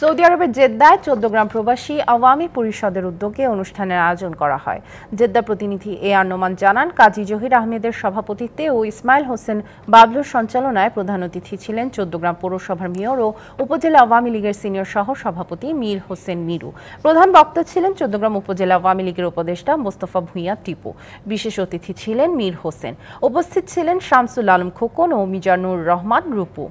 Saudi আরবের জেদ্দায় চোদ্দগ্রাম প্রবাসী আওয়ামী পরিষদের উদ্যোগে অনুষ্ঠানের আয়োজন করা হয়। জেদ্দা প্রতিনিধি এ আর নোমান জানান, কাজী জহির আহমেদের সভাপতিত্বে ও ইসমাইল হোসেন বাবলুর সঞ্চালনায় প্রধান অতিথি ছিলেন চোদ্দগ্রাম পৌরসভার মেয়র ও উপজেলা আওয়ামী লীগের সিনিয়র সহ সভাপতি মীর হোসেন মিরু। প্রধান বক্তা ছিলেন চোদ্দগ্রাম উপজেলা আওয়ামী লীগের উপদেষ্টা মোস্তফা ভূঁইয়া টিপু। বিশেষ অতিথি ছিলেন মীর হোসেন। উপস্থিত ছিলেন শামসুল আলম খোকন ও মিজানুর রহমান রূপু।